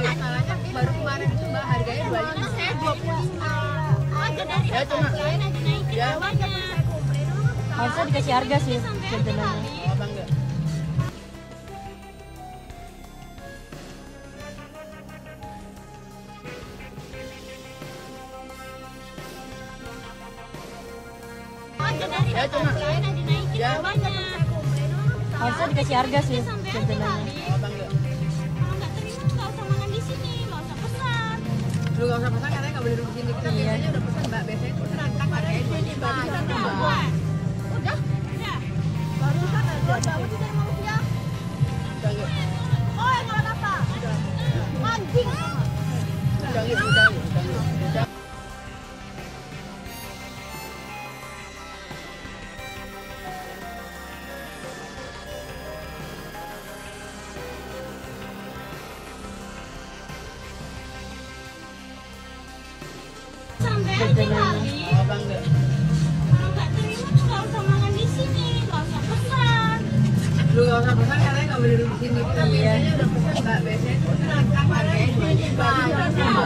masalahnya baru kemarin itu mbak harganya dua Mana saya 25. Aja dari Ya, cuma- lain aja naikin Ya. bawahnya. Harusnya dikasih harga sih sebenarnya. Ya, cuma- lain aja naikin Ya. bawahnya. Harusnya dikasih harga sih sebenarnya. Lu nggak usah pesan katanya nggak boleh duduk di sini. Kita Iya. biasanya udah pesan mbak biasanya kan. Udah, Mbak. Udah. Barusan dari lu gak usah pesan karena gak boleh di sini. Kita iya. biasanya udah pesan mbak biasanya itu kan harganya cuma